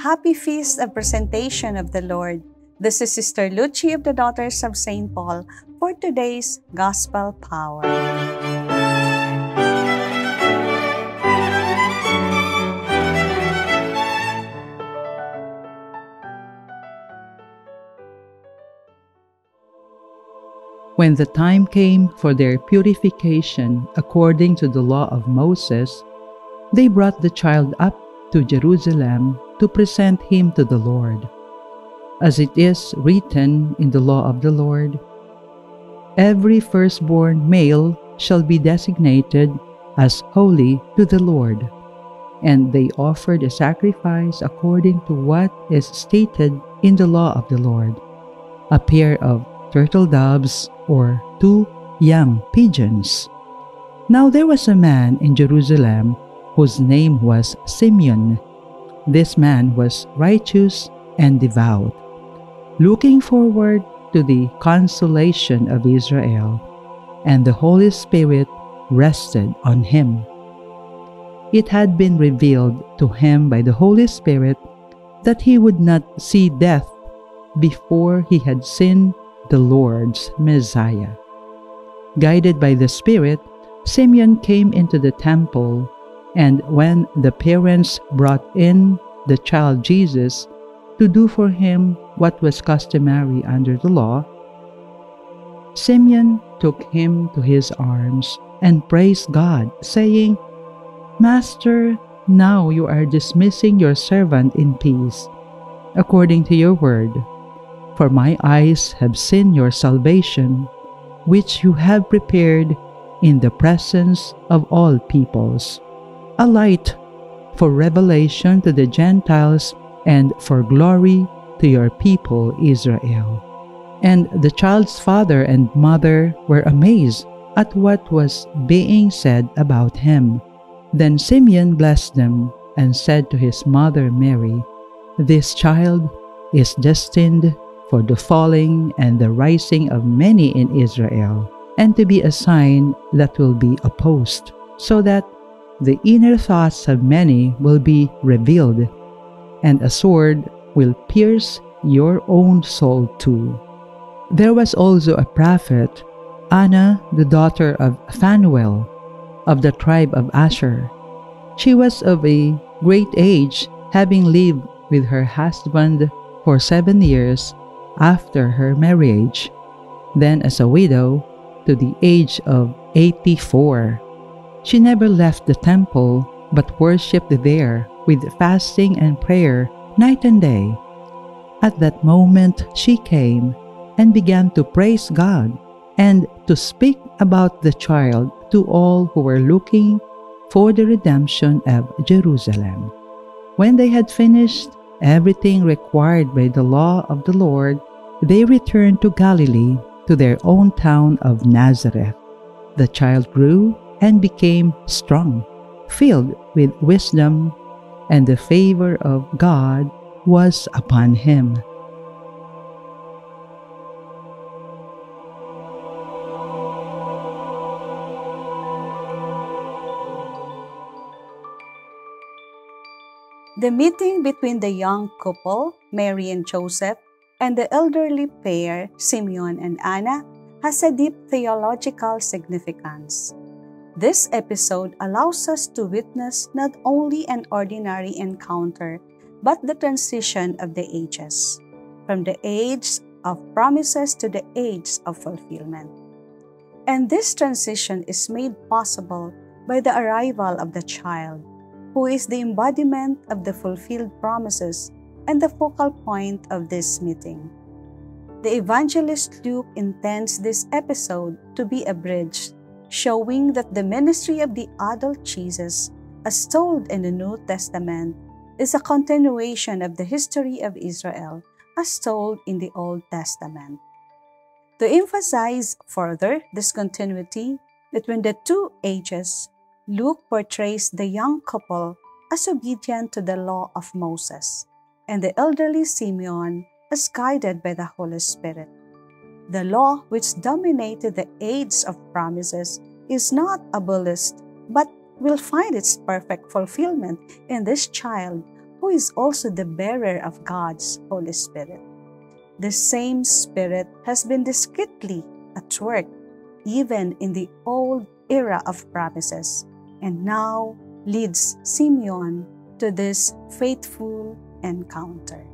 Happy Feast of Presentation of the Lord. This is Sister Lucy of the Daughters of St. Paul for today's Gospel Power. When the time came for their purification according to the law of Moses, they brought the child up to Jerusalem to present him to the Lord. As it is written in the law of the Lord, every firstborn male shall be designated as holy to the Lord. And they offered a sacrifice according to what is stated in the law of the Lord a pair of turtle doves or two young pigeons. Now there was a man in Jerusalem whose name was Simeon. This man was righteous and devout, looking forward to the consolation of Israel, and the Holy Spirit rested on him. It had been revealed to him by the Holy Spirit that he would not see death before he had seen the Lord's Messiah. Guided by the Spirit, Simeon came into the temple and when the parents brought in the child Jesus to do for him what was customary under the law, Simeon took him to his arms and praised God, saying, Master, now you are dismissing your servant in peace, according to your word. For my eyes have seen your salvation, which you have prepared in the presence of all peoples a light for revelation to the Gentiles and for glory to your people Israel. And the child's father and mother were amazed at what was being said about him. Then Simeon blessed them and said to his mother Mary, This child is destined for the falling and the rising of many in Israel, and to be a sign that will be opposed, so that the inner thoughts of many will be revealed, and a sword will pierce your own soul too. There was also a prophet, Anna, the daughter of Phanuel, of the tribe of Asher. She was of a great age, having lived with her husband for seven years after her marriage, then as a widow to the age of 84. She never left the temple, but worshipped there with fasting and prayer night and day. At that moment she came and began to praise God and to speak about the child to all who were looking for the redemption of Jerusalem. When they had finished everything required by the law of the Lord, they returned to Galilee to their own town of Nazareth. The child grew and became strong, filled with wisdom, and the favor of God was upon him. The meeting between the young couple, Mary and Joseph, and the elderly pair, Simeon and Anna, has a deep theological significance. This episode allows us to witness not only an ordinary encounter, but the transition of the ages, from the age of promises to the age of fulfillment. And this transition is made possible by the arrival of the child, who is the embodiment of the fulfilled promises and the focal point of this meeting. The evangelist Luke intends this episode to be a bridge showing that the ministry of the adult Jesus, as told in the New Testament, is a continuation of the history of Israel as told in the Old Testament. To emphasize further this continuity between the two ages, Luke portrays the young couple as obedient to the law of Moses and the elderly Simeon as guided by the Holy Spirit. The law which dominated the age of promises is not abolished, but will find its perfect fulfillment in this child who is also the bearer of God's Holy Spirit. The same Spirit has been discreetly at work even in the old era of promises and now leads Simeon to this faithful encounter.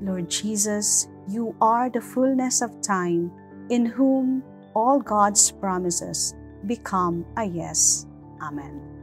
Lord Jesus, you are the fullness of time in whom all God's promises become a yes. Amen.